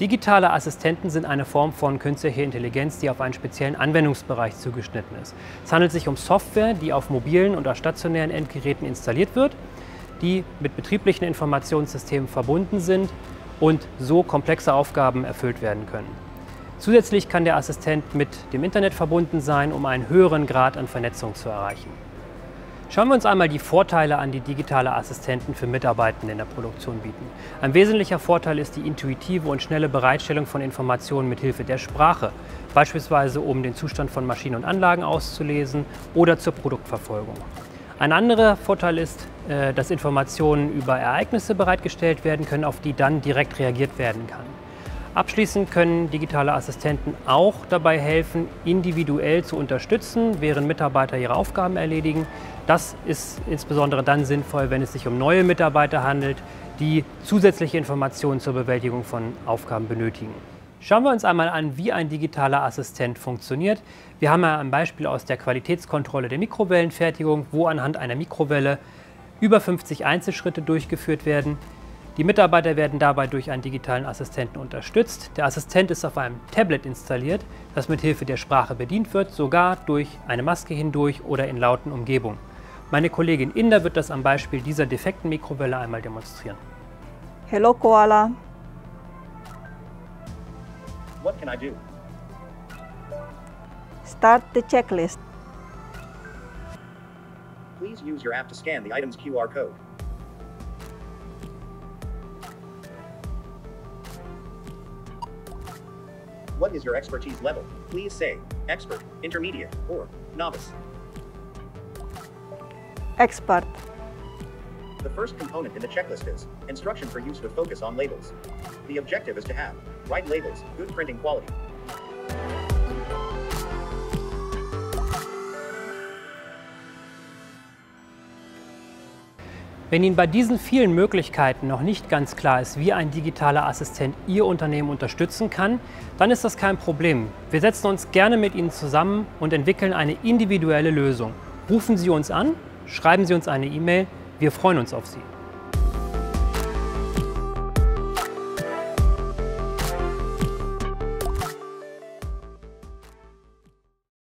Digitale Assistenten sind eine Form von künstlicher Intelligenz, die auf einen speziellen Anwendungsbereich zugeschnitten ist. Es handelt sich um Software, die auf mobilen oder stationären Endgeräten installiert wird, die mit betrieblichen Informationssystemen verbunden sind und so komplexe Aufgaben erfüllt werden können. Zusätzlich kann der Assistent mit dem Internet verbunden sein, um einen höheren Grad an Vernetzung zu erreichen. Schauen wir uns einmal die Vorteile an, die digitale Assistenten für Mitarbeitende in der Produktion bieten. Ein wesentlicher Vorteil ist die intuitive und schnelle Bereitstellung von Informationen mit Hilfe der Sprache, beispielsweise um den Zustand von Maschinen und Anlagen auszulesen oder zur Produktverfolgung. Ein anderer Vorteil ist, äh, dass Informationen über Ereignisse bereitgestellt werden können, auf die dann direkt reagiert werden kann. Abschließend können digitale Assistenten auch dabei helfen, individuell zu unterstützen, während Mitarbeiter ihre Aufgaben erledigen. Das ist insbesondere dann sinnvoll, wenn es sich um neue Mitarbeiter handelt, die zusätzliche Informationen zur Bewältigung von Aufgaben benötigen. Schauen wir uns einmal an, wie ein digitaler Assistent funktioniert. Wir haben ja ein Beispiel aus der Qualitätskontrolle der Mikrowellenfertigung, wo anhand einer Mikrowelle über 50 Einzelschritte durchgeführt werden. Die Mitarbeiter werden dabei durch einen digitalen Assistenten unterstützt. Der Assistent ist auf einem Tablet installiert, das mit Hilfe der Sprache bedient wird, sogar durch eine Maske hindurch oder in lauten Umgebungen. Meine Kollegin Inda wird das am Beispiel dieser defekten Mikrowelle einmal demonstrieren. Hello Koala. What can I do? Start the checklist. Please use your app to scan the item's QR code. What is your expertise level? Please say expert, intermediate, or novice. Expert. The first component in the checklist is instruction for use with focus on labels. The objective is to have right labels, good printing quality. Wenn Ihnen bei diesen vielen Möglichkeiten noch nicht ganz klar ist, wie ein digitaler Assistent Ihr Unternehmen unterstützen kann, dann ist das kein Problem. Wir setzen uns gerne mit Ihnen zusammen und entwickeln eine individuelle Lösung. Rufen Sie uns an, schreiben Sie uns eine E-Mail, wir freuen uns auf Sie.